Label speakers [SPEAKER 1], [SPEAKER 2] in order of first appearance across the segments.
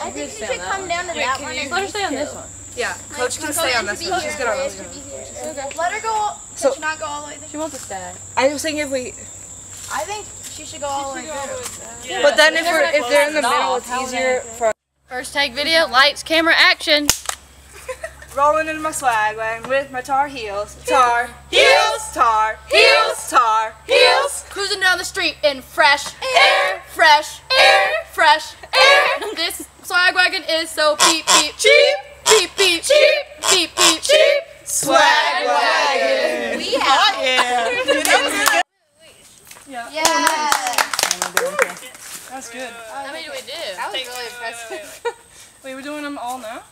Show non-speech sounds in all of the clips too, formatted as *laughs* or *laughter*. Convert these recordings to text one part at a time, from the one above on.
[SPEAKER 1] I think she should come down to that one and
[SPEAKER 2] Let her stay on this one.
[SPEAKER 3] Yeah, Coach can stay on this one. She's good on this one.
[SPEAKER 1] Let her go.
[SPEAKER 3] So-
[SPEAKER 1] she not go all the way there?
[SPEAKER 2] She wants to stay.
[SPEAKER 3] I was thinking if we,
[SPEAKER 1] I think she should go all the way there.
[SPEAKER 3] but then if we're if they're in the middle, it's easier for
[SPEAKER 2] First take video, lights, camera, action. *laughs*
[SPEAKER 3] rolling in my swag wagon with my tar heels. Tar heels, tar heels, tar heels.
[SPEAKER 2] Cruising down the street in fresh air, fresh air, fresh air. This swag wagon is so beep beep cheap, beep beep cheap, beep beep cheap.
[SPEAKER 3] Swag wagon.
[SPEAKER 1] We have.
[SPEAKER 3] Yeah.
[SPEAKER 1] Yeah.
[SPEAKER 3] That's good.
[SPEAKER 2] How many do we do?
[SPEAKER 1] That was really impressive.
[SPEAKER 3] Wait, we're doing them all now.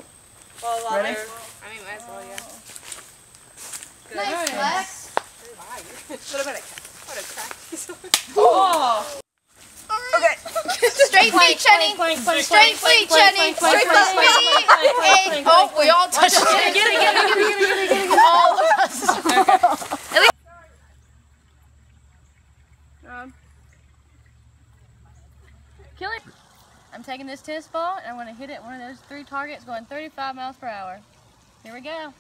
[SPEAKER 3] Well,
[SPEAKER 4] Ready?
[SPEAKER 3] I
[SPEAKER 1] mean, might as well, yeah.
[SPEAKER 3] Nice
[SPEAKER 1] Nice
[SPEAKER 3] What
[SPEAKER 1] flex.
[SPEAKER 3] about a what a crack? Oh. Okay.
[SPEAKER 1] Straight feet, Chenny. Straight feet, Chenny. Straight feet. Hey, oh, we all touched it.
[SPEAKER 2] Get it, get it, get it, get it, get it, get it. *laughs*
[SPEAKER 1] All of us. *laughs*
[SPEAKER 2] Um, kill it. I'm taking this tennis ball and I'm going to hit it one of those three targets going 35 miles per hour. Here we go.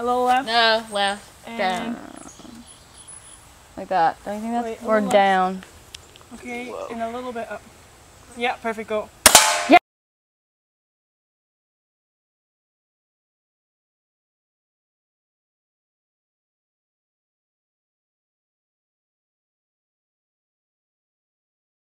[SPEAKER 4] A little left.
[SPEAKER 2] No, left,
[SPEAKER 4] And
[SPEAKER 2] down. Like that. Don't you think that's?
[SPEAKER 4] Wait,
[SPEAKER 2] or
[SPEAKER 4] little left.
[SPEAKER 2] down.
[SPEAKER 4] okay, and a little bit up. Yeah, perfect. Go.